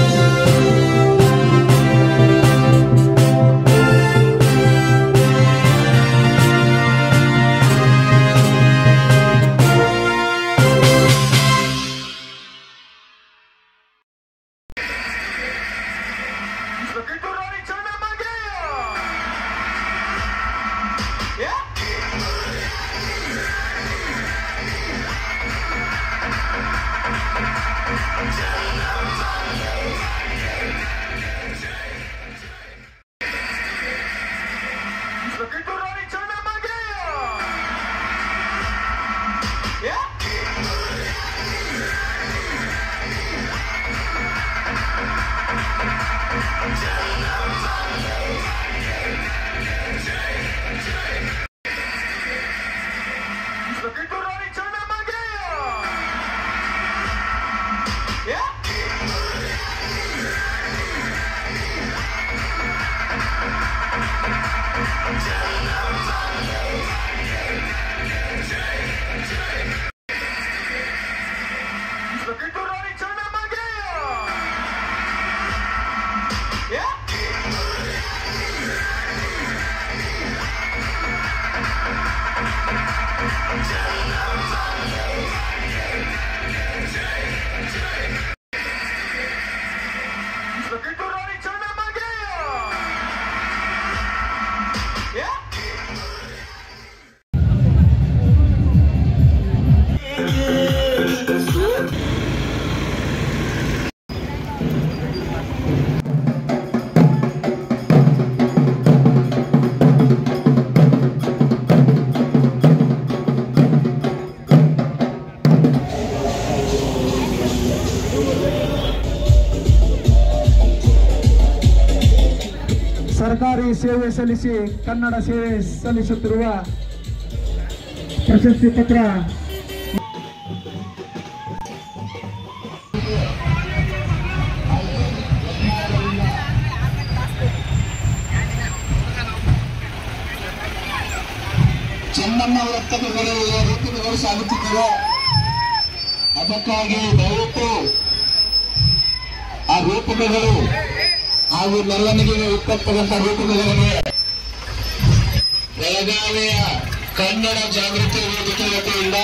Música Yeah. ಸೇವೆ ಸಲ್ಲಿಸಿ, ಕನ್ನಡ ಸೇವೆ ಸಲ್ಲಿಸುತ್ತಿರುವ ಪ್ರಶಸ್ತಿ ಪತ್ರ. ಚೆನ್ನಮ್ಮ ವೃತ್ತಗಳು ರೂಪಕಗಳು ಸಾಗುತ್ತಿದ್ದವು ಅದಕ್ಕಾಗಿ ದಯವಿಟ್ಟು ಆ ರೂಪಕಗಳು ಹಾಗೂ ಮೆರವಣಿಗೆಗೆ ಉತ್ಪತ್ತದಂತ ರೂಪದಲ್ಲಿ ಬೆಳಗಾವಿಯ ಕನ್ನಡ ಜಾಗೃತಿ ವೇದಿಕೆ ವತಿಯಿಂದ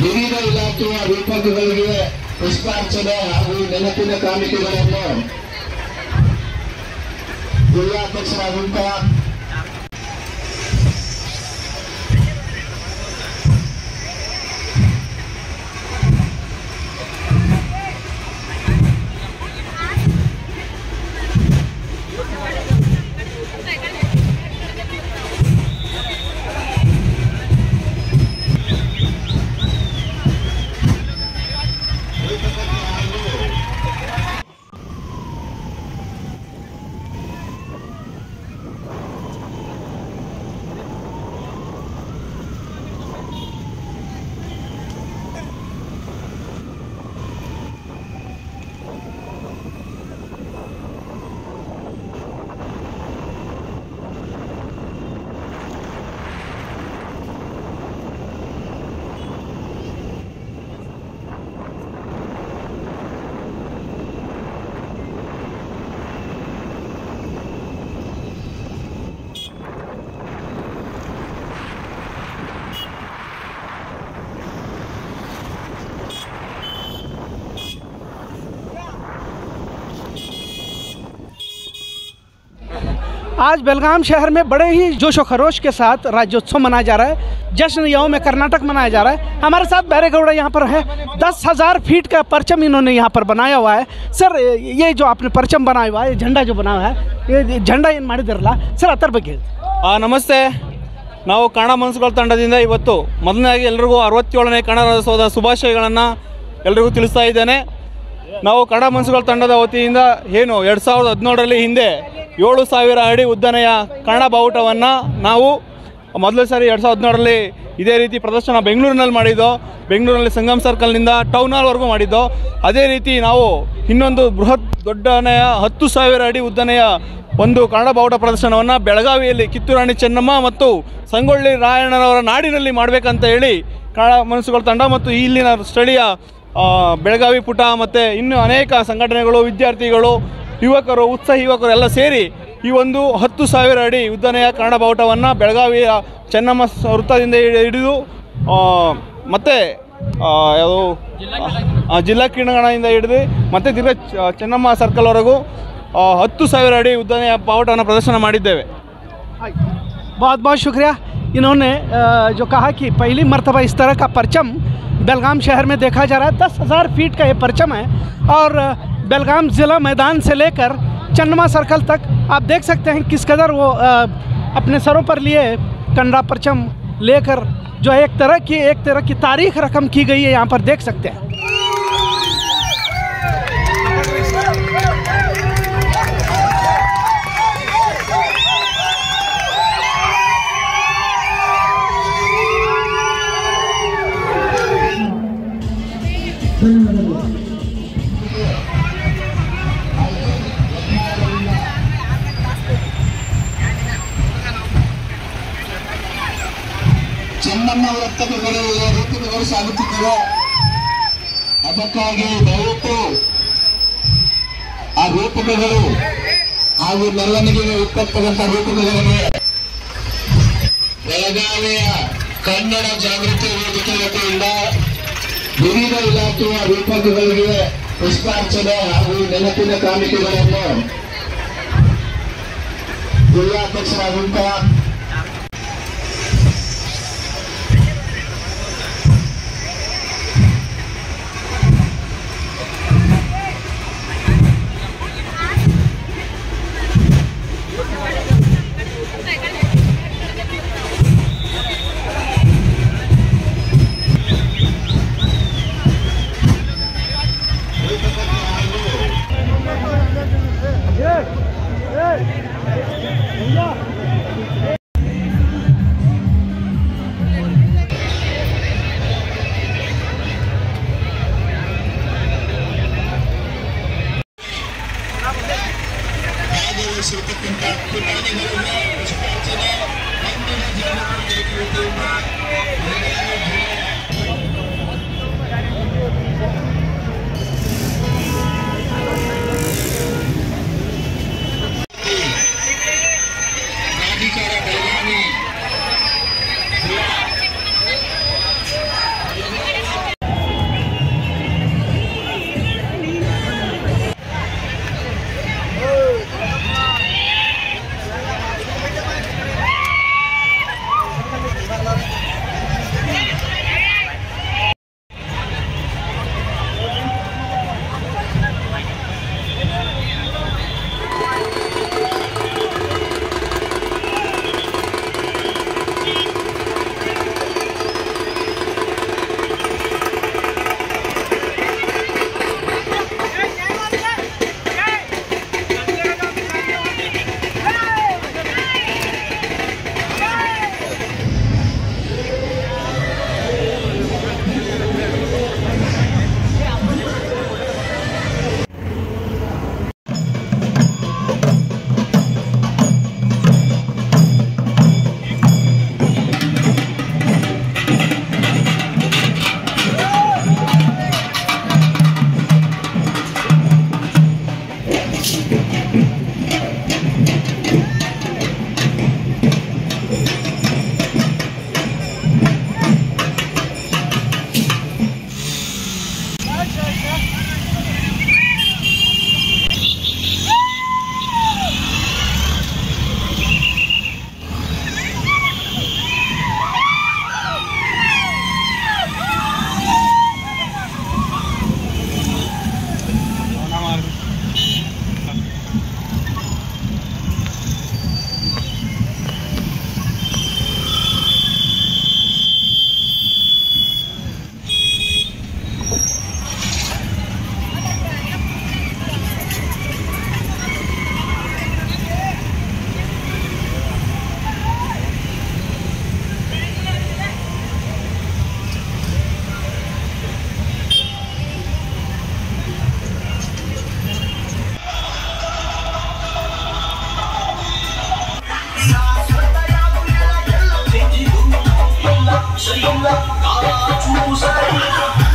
ವಿವಿಧ ಇಲಾಖೆಯ ರೂಪಕಗಳಿಗೆ ಪುಷ್ಪಾರ್ಚನೆ ಹಾಗೂ ನೆನಪಿನ ಕಾಣಿಕೆಗಳನ್ನು ಜಿಲ್ಲಾಧ್ಯಕ್ಷರಾದಂತಹ आज बेलगाम शहर में बड़े ही जोश व खरोश के साथ राज्योत्सव मनाया जा रहा है जश्न युवाओं में कर्नाटक मनाया जा रहा है हमारे साथ बैरेगौड़ा यहाँ पर है दस हज़ार फीट का परचम इन्होंने यहाँ पर बनाया हुआ है सर ये जो आपने परचम बनाया हुआ है ये झंडा जो बना हुआ है ये झंडा ಏನು ಮಾಡಿದಿರಲ್ಲ ಸರ್ ಅದರ ಬಗ್ಗೆ ಹೇಳಿ. ಆ, ನಮಸ್ತೆ ನಾವು ಕನ್ನಡ ಮನಸ್ಸುಗಳ ತಂಡದಿಂದ ಇವತ್ತು ಮೊದಲನೇದಾಗಿ ಎಲ್ರಿಗೂ ಅರವತ್ತೇಳನೇ ಕನ್ನಡ ರಾಜ್ಯೋತ್ಸವದ ಶುಭಾಶಯಗಳನ್ನು ಎಲ್ರಿಗೂ ತಿಳಿಸ್ತಾ ಇದ್ದೇನೆ ನಾವು ಕನ್ನಡ ಮನಸ್ಸುಗಳ ತಂಡದ ವತಿಯಿಂದ ಏನು ಎರಡು ಸಾವಿರದ ಹದಿನೇಳರಲ್ಲಿ ಹಿಂದೆ ಏಳು ಸಾವಿರ ಅಡಿ ಉದ್ದನೆಯ ಕನ್ನಡ ಬಾವುಟವನ್ನು ನಾವು ಮೊದಲ ಸಾರಿ ಎರಡು ಸಾವಿರದ ಹದಿನೇಳರಲ್ಲಿ ಇದೇ ರೀತಿ ಪ್ರದರ್ಶನ ಬೆಂಗಳೂರಿನಲ್ಲಿ ಮಾಡಿದ್ದೋ. ಬೆಂಗಳೂರಿನಲ್ಲಿ ಸಂಗಮ್ ಸರ್ಕಲ್ನಿಂದ ಟೌನ್ ಹಾಲ್ವರೆಗೂ ಮಾಡಿದ್ದೋ. ಅದೇ ರೀತಿ ನಾವು ಇನ್ನೊಂದು ಬೃಹತ್ ದೊಡ್ಡನೆಯ ಹತ್ತು ಸಾವಿರ ಅಡಿ ಉದ್ದನೆಯ ಒಂದು ಕನ್ನಡ ಬಾವುಟ ಪ್ರದರ್ಶನವನ್ನು ಬೆಳಗಾವಿಯಲ್ಲಿ ಕಿತ್ತೂರಾಣಿ ಚೆನ್ನಮ್ಮ ಮತ್ತು ಸಂಗೊಳ್ಳಿ ರಾಯಣ್ಣನವರ ನಾಡಿನಲ್ಲಿ ಮಾಡಬೇಕಂತ ಹೇಳಿ ಕನ್ನಡ ಮನಸ್ಸುಗಳ ತಂಡ ಮತ್ತು ಇಲ್ಲಿನ ಸ್ಥಳೀಯ ಬೆಳಗಾವಿ ಪುಟ ಮತ್ತು ಇನ್ನೂ ಅನೇಕ ಸಂಘಟನೆಗಳು ವಿದ್ಯಾರ್ಥಿಗಳು ಯುವಕರು ಉತ್ಸಾಹಿ ಯುವಕರು ಎಲ್ಲ ಸೇರಿ ಈ ಒಂದು ಹತ್ತು ಸಾವಿರ ಅಡಿ ಉದ್ದನೆಯ ಕನ್ನಡ ಬಾವುಟವನ್ನು ಬೆಳಗಾವಿಯ ಚೆನ್ನಮ್ಮ ಸ- ವೃತ್ತದಿಂದ ಹಿಡಿ- ಹಿಡಿದು ಆ, ಮತ್ತೆ ಆ, ಯಾವುದು ಆ, ಜಿಲ್ಲಾ ಕ್ರೀಡಾಂಗಣದಿಂದ ಹಿಡಿದು ಮತ್ತೆ ತಿರ್ಗಾ ಚ- ಚೆನ್ನಮ್ಮ ಸರ್ಕಲ್ವರೆಗೂ ಆ, ಹತ್ತು ಸಾವಿರ ಅಡಿ ಉದ್ದನೆಯ ಬಾವುಟವನ್ನು ಪ್ರದರ್ಶನ ಮಾಡಿದ್ದೇವೆ बहुत बहुत शुक्रिया इन्होंने अ, जो कहा कि पहली मरतबा इस तरह का परचम बेलगाम शहर में देखा जा रहा है, दस हज़ार फीट का ये परचम है और बेलगाम ज़िला मैदान से लेकर चन्नमा सर्कल तक आप देख सकते हैं किस कदर वो अपने सरों पर लिए कंडा परचम लेकर जो है, एक तरह की, एक तरह की तारीख रकम की गई है, यहाँ पर देख सकते हैं। ಚೆನ್ನಮ್ಮ ವೃತ್ತಕಗಳು ರೂಪಕಗಳು ಸಾಗುತ್ತಿದ್ದವು ಅದಕ್ಕಾಗಿ ದಯವಿಟ್ಟು ಆ ರೂಪಕಗಳು ಹಾಗೂ ಮೆಲ್ಲನಿಗೆ ಉತ್ಪತ್ತದಂತ ರೂಪಕಗಳಿಗೆ ಬೆಳಗಾವಿಯ ಕನ್ನಡ ಜಾಗೃತಿ ವೇದಿಕೆ ವತಿಯಿಂದ ವಿವಿಧ ಇಲಾಖೆಯ ರೂಪಕಗಳಿಗೆ ಪುಷ್ಪಾರ್ಚನೆ ಹಾಗೂ ನೆನಪಿನ ಕಾಣಿಕೆಗಳನ್ನು ಜಿಲ್ಲಾಧ್ಯಕ್ಷರಾದಂತಹ Thank you. 谁来打出谁？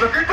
look at